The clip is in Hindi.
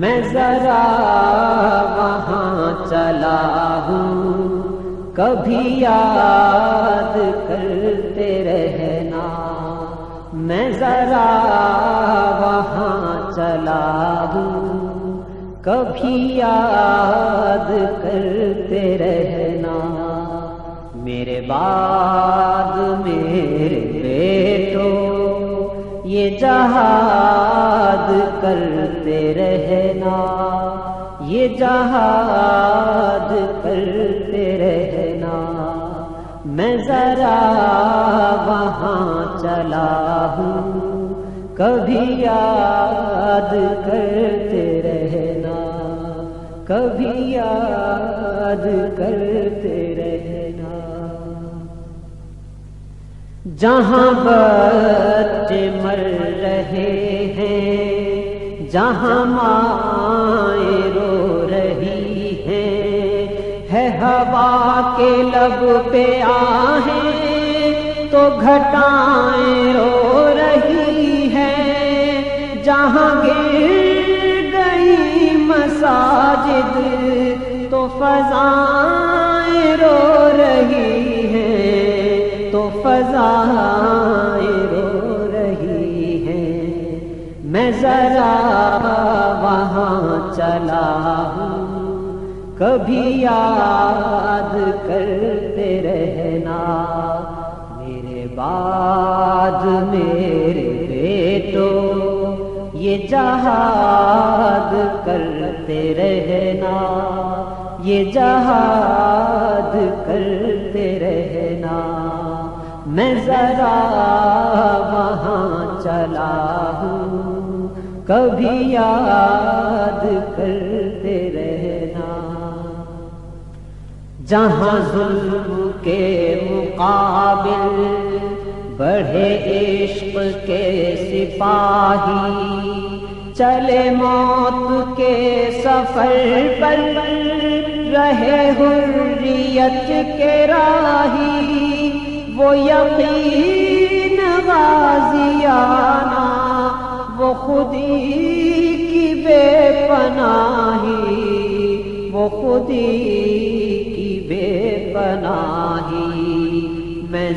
मैं जरा वहाँ चला हूँ कभी याद कभी याद करते रहना। मेरे बाद मेरे बेटो, ये जहाद करते रहना। ये जहाद करते रहना। मैं जरा वहाँ चला हूँ कभी याद करते रहना, कभी याद करते रहना। जहाँ बच्चे मर रहे हैं, जहाँ माए रो रही हैं, है हवा के लब पे आहे तो घटाएँ जहाँ गिर गई मसाजिद तो फजाएँ रो रही हैं तो फजाएँ रो रही हैं। मैं जरा वहाँ चला हूँ, कभी याद करते रहना, मेरे बाद ये जहाद करते रहना, ये जहाद करते रहना। मैं जरा वहाँ चला हूँ, कभी याद करते रहना। जहाँ जुल्म के मुकाबिल बढ़े इश्क के सिपाही, चले मौत के सफ़र पर रहे हुर्रियत के राही, वो यकीन गाजियाना, वो खुदी की बेपनाही, वो खुदी की बेपनाही। मैं